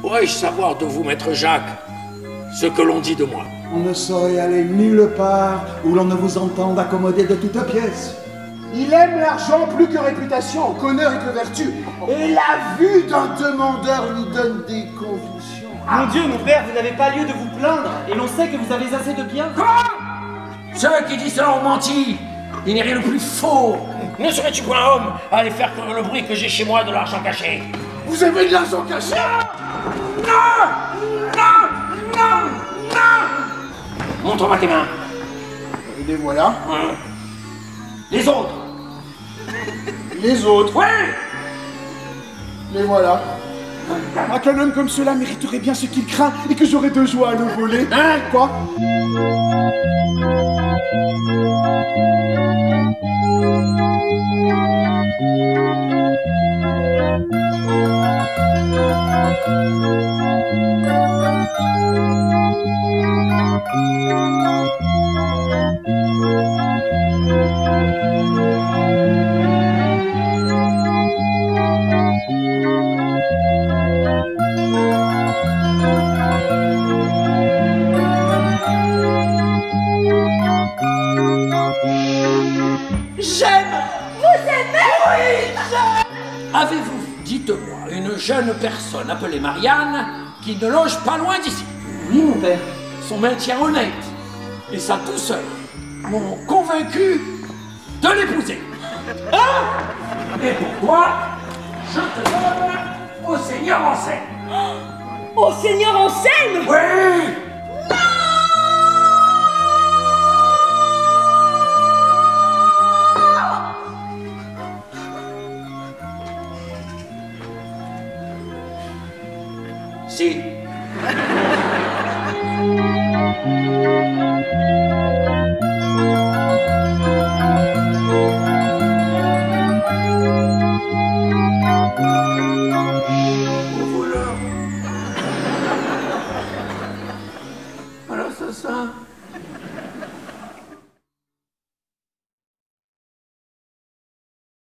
Pourrais-je savoir de vous, maître Jacques, ce que l'on dit de moi On ne saurait aller nulle part où l'on ne vous entende accommoder de toutes pièces. Il aime l'argent plus que réputation, qu'honneur et que vertu. Et la vue d'un demandeur lui donne des convulsions. Mon Dieu, mon père, vous n'avez pas lieu de vous plaindre, et l'on sait que vous avez assez de biens. Quoi? Ceux qui disent cela ont menti Il n'est rien de plus faux Ne serais-tu point homme à aller faire le bruit que j'ai chez moi de l'argent caché Vous avez de l'argent caché Non Non Non Non Montre-moi tes mains. Et les voilà. Hein Les autres Les autres, Oui les voilà. Ah, qu'un homme comme cela mériterait bien ce qu'il craint et que j'aurais de joie à le voler. Hein Quoi? Avez-vous, dites-moi, une jeune personne appelée Marianne qui ne loge pas loin d'ici? Oui, mon père. Son maintien honnête et sa douceur m'ont convaincu de l'épouser. Ah Et pour toi, je te donne au Seigneur en scène. Au Seigneur en scène? Oui. Au